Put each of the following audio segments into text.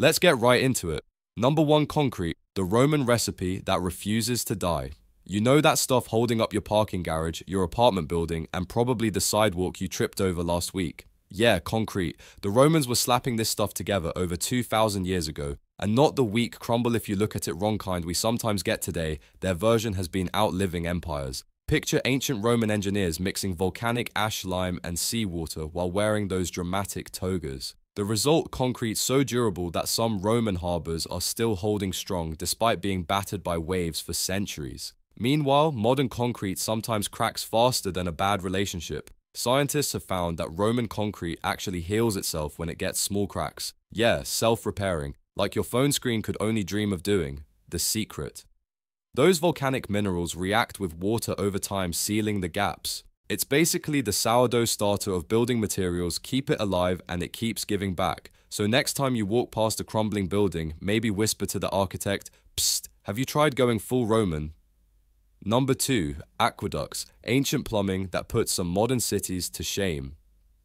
Let's get right into it. Number 1 Concrete, the Roman recipe that refuses to die. You know that stuff holding up your parking garage, your apartment building, and probably the sidewalk you tripped over last week. Yeah, concrete. The Romans were slapping this stuff together over 2,000 years ago, and not the weak crumble if you look at it wrong kind we sometimes get today, their version has been outliving empires. Picture ancient Roman engineers mixing volcanic ash lime and seawater while wearing those dramatic togas. The result concrete so durable that some Roman harbours are still holding strong despite being battered by waves for centuries. Meanwhile, modern concrete sometimes cracks faster than a bad relationship. Scientists have found that Roman concrete actually heals itself when it gets small cracks. Yeah, self-repairing, like your phone screen could only dream of doing. The secret. Those volcanic minerals react with water over time sealing the gaps. It's basically the sourdough starter of building materials, keep it alive and it keeps giving back. So next time you walk past a crumbling building, maybe whisper to the architect, Psst, have you tried going full Roman? Number 2. Aqueducts, ancient plumbing that puts some modern cities to shame.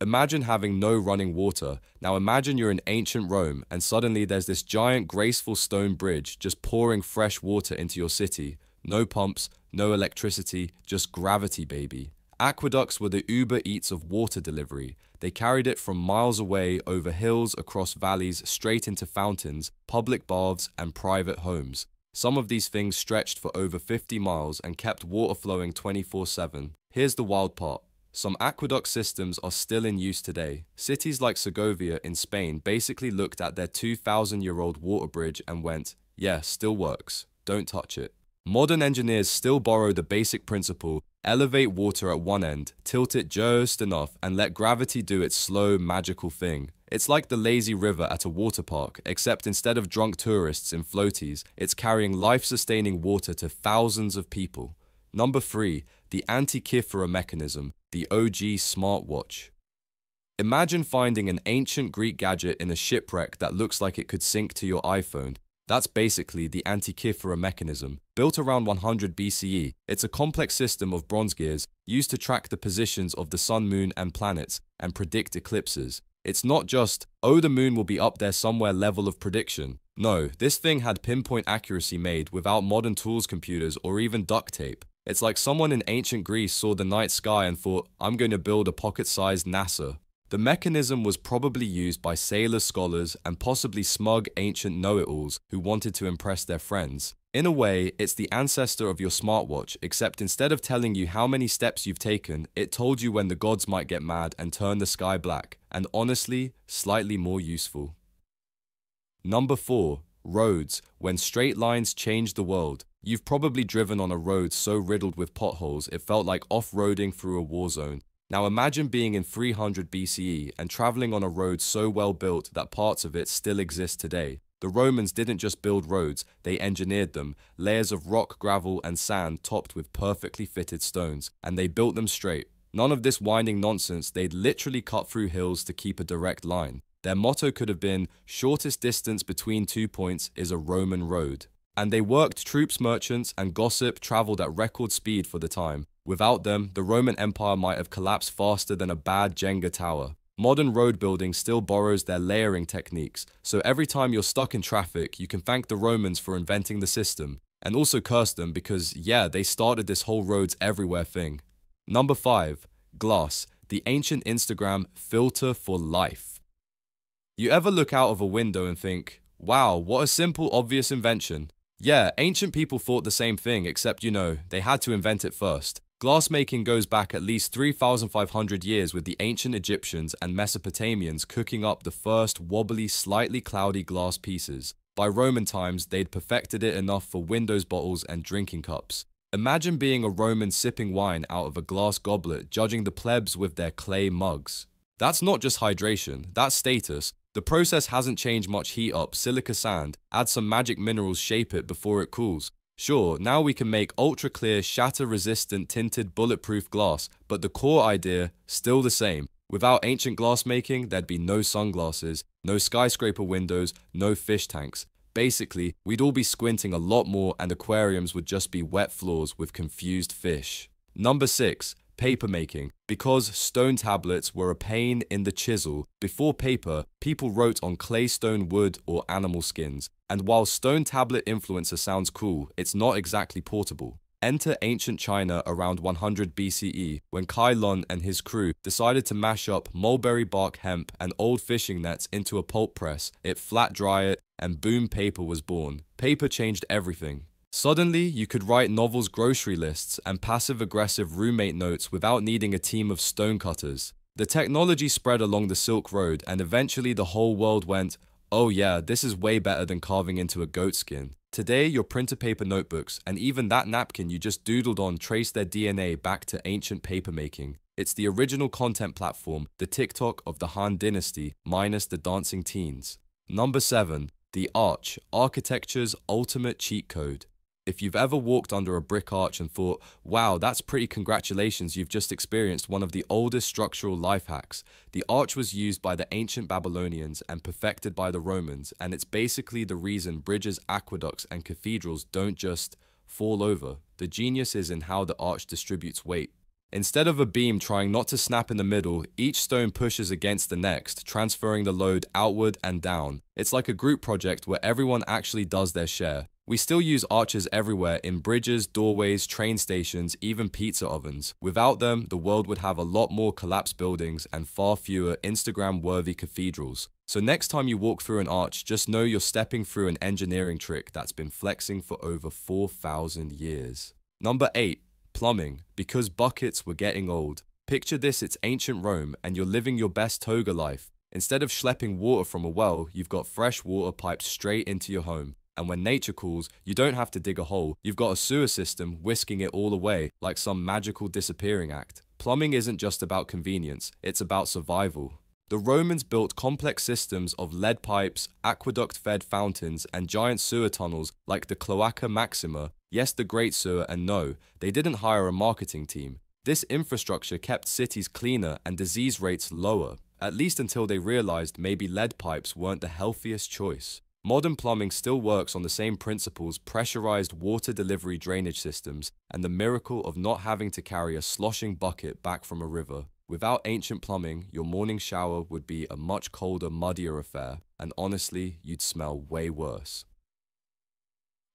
Imagine having no running water. Now imagine you're in ancient Rome and suddenly there's this giant graceful stone bridge just pouring fresh water into your city. No pumps, no electricity, just gravity baby. Aqueducts were the Uber Eats of water delivery. They carried it from miles away over hills, across valleys, straight into fountains, public baths and private homes. Some of these things stretched for over 50 miles and kept water flowing 24-7. Here's the wild part. Some aqueduct systems are still in use today. Cities like Segovia in Spain basically looked at their 2,000 year old water bridge and went, yeah, still works, don't touch it. Modern engineers still borrow the basic principle elevate water at one end, tilt it just enough, and let gravity do its slow, magical thing. It's like the lazy river at a water park, except instead of drunk tourists in floaties, it's carrying life sustaining water to thousands of people. Number 3. The Antikythera mechanism the OG smartwatch. Imagine finding an ancient Greek gadget in a shipwreck that looks like it could sync to your iPhone. That's basically the Antikythera mechanism. Built around 100 BCE, it's a complex system of bronze gears used to track the positions of the sun, moon, and planets and predict eclipses. It's not just, oh, the moon will be up there somewhere level of prediction. No, this thing had pinpoint accuracy made without modern tools computers or even duct tape. It's like someone in ancient Greece saw the night sky and thought, I'm going to build a pocket-sized NASA. The mechanism was probably used by sailor scholars and possibly smug ancient know-it-alls who wanted to impress their friends. In a way, it's the ancestor of your smartwatch, except instead of telling you how many steps you've taken, it told you when the gods might get mad and turn the sky black, and honestly, slightly more useful. Number 4. Roads, when straight lines change the world. You've probably driven on a road so riddled with potholes it felt like off-roading through a war zone. Now imagine being in 300 BCE and traveling on a road so well built that parts of it still exist today. The Romans didn't just build roads, they engineered them, layers of rock, gravel and sand topped with perfectly fitted stones, and they built them straight. None of this winding nonsense, they'd literally cut through hills to keep a direct line. Their motto could have been, shortest distance between two points is a Roman road and they worked troops, merchants, and gossip traveled at record speed for the time. Without them, the Roman Empire might have collapsed faster than a bad Jenga tower. Modern road building still borrows their layering techniques, so every time you're stuck in traffic, you can thank the Romans for inventing the system, and also curse them because, yeah, they started this whole roads everywhere thing. Number 5. Glass, the ancient Instagram filter for life. You ever look out of a window and think, wow, what a simple, obvious invention? Yeah, ancient people thought the same thing, except, you know, they had to invent it first. Glassmaking goes back at least 3,500 years with the ancient Egyptians and Mesopotamians cooking up the first wobbly, slightly cloudy glass pieces. By Roman times, they'd perfected it enough for windows bottles and drinking cups. Imagine being a Roman sipping wine out of a glass goblet, judging the plebs with their clay mugs. That's not just hydration, that's status, the process hasn't changed much heat up silica sand, add some magic minerals shape it before it cools. Sure, now we can make ultra clear, shatter resistant tinted bulletproof glass, but the core idea, still the same. Without ancient glass making, there'd be no sunglasses, no skyscraper windows, no fish tanks. Basically, we'd all be squinting a lot more and aquariums would just be wet floors with confused fish. Number 6. Paper making. Because stone tablets were a pain in the chisel, before paper, people wrote on clay stone wood or animal skins. And while stone tablet influencer sounds cool, it's not exactly portable. Enter ancient China around 100 BCE when Cai Lun and his crew decided to mash up mulberry bark hemp and old fishing nets into a pulp press. It flat dry it, and boom, paper was born. Paper changed everything. Suddenly, you could write novels' grocery lists and passive aggressive roommate notes without needing a team of stonecutters. The technology spread along the Silk Road, and eventually the whole world went, oh yeah, this is way better than carving into a goat skin. Today, your printer paper notebooks, and even that napkin you just doodled on trace their DNA back to ancient papermaking. It's the original content platform, the TikTok of the Han Dynasty, minus the dancing teens. Number 7. The Arch, architecture's ultimate cheat code. If you've ever walked under a brick arch and thought, wow, that's pretty congratulations, you've just experienced one of the oldest structural life hacks. The arch was used by the ancient Babylonians and perfected by the Romans, and it's basically the reason bridges, aqueducts, and cathedrals don't just fall over. The genius is in how the arch distributes weight. Instead of a beam trying not to snap in the middle, each stone pushes against the next, transferring the load outward and down. It's like a group project where everyone actually does their share. We still use arches everywhere in bridges, doorways, train stations, even pizza ovens. Without them, the world would have a lot more collapsed buildings and far fewer Instagram worthy cathedrals. So, next time you walk through an arch, just know you're stepping through an engineering trick that's been flexing for over 4,000 years. Number 8. Plumbing. Because buckets were getting old. Picture this it's ancient Rome and you're living your best toga life. Instead of schlepping water from a well, you've got fresh water piped straight into your home. And when nature calls, you don't have to dig a hole. You've got a sewer system whisking it all away like some magical disappearing act. Plumbing isn't just about convenience, it's about survival. The Romans built complex systems of lead pipes, aqueduct fed fountains, and giant sewer tunnels like the Cloaca Maxima. Yes, the Great Sewer, and no, they didn't hire a marketing team. This infrastructure kept cities cleaner and disease rates lower, at least until they realized maybe lead pipes weren't the healthiest choice. Modern plumbing still works on the same principles pressurized water delivery drainage systems and the miracle of not having to carry a sloshing bucket back from a river. Without ancient plumbing, your morning shower would be a much colder, muddier affair, and honestly, you'd smell way worse.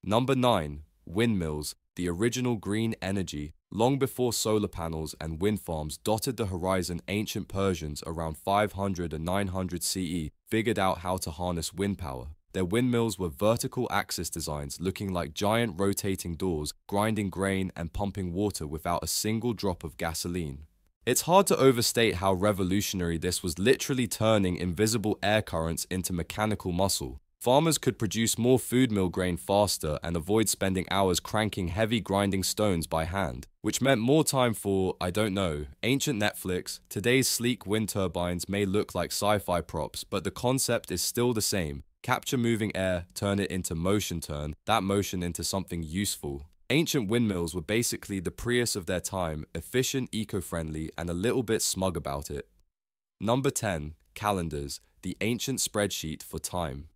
Number 9. Windmills, the original green energy. Long before solar panels and wind farms dotted the horizon, ancient Persians around 500 and 900 CE figured out how to harness wind power. Their windmills were vertical axis designs looking like giant rotating doors, grinding grain and pumping water without a single drop of gasoline. It's hard to overstate how revolutionary this was literally turning invisible air currents into mechanical muscle. Farmers could produce more food mill grain faster and avoid spending hours cranking heavy grinding stones by hand, which meant more time for, I don't know, ancient Netflix. Today's sleek wind turbines may look like sci fi props, but the concept is still the same Capture moving air, turn it into motion turn, that motion into something useful. Ancient windmills were basically the Prius of their time, efficient, eco-friendly, and a little bit smug about it. Number 10. Calendars, the ancient spreadsheet for time.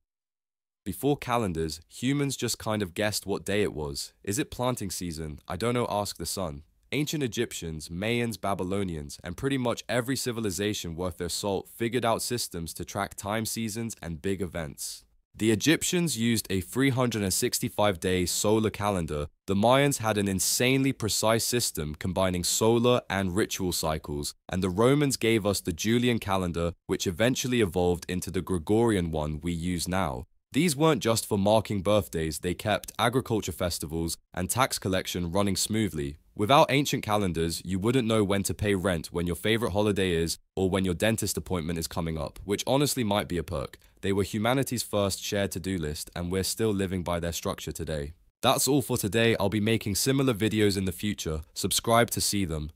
Before calendars, humans just kind of guessed what day it was. Is it planting season? I don't know, ask the sun. Ancient Egyptians, Mayans, Babylonians, and pretty much every civilization worth their salt figured out systems to track time seasons and big events. The Egyptians used a 365 day solar calendar. The Mayans had an insanely precise system combining solar and ritual cycles, and the Romans gave us the Julian calendar, which eventually evolved into the Gregorian one we use now. These weren't just for marking birthdays, they kept agriculture festivals and tax collection running smoothly. Without ancient calendars, you wouldn't know when to pay rent when your favorite holiday is or when your dentist appointment is coming up, which honestly might be a perk. They were humanity's first shared to do list, and we're still living by their structure today. That's all for today. I'll be making similar videos in the future. Subscribe to see them.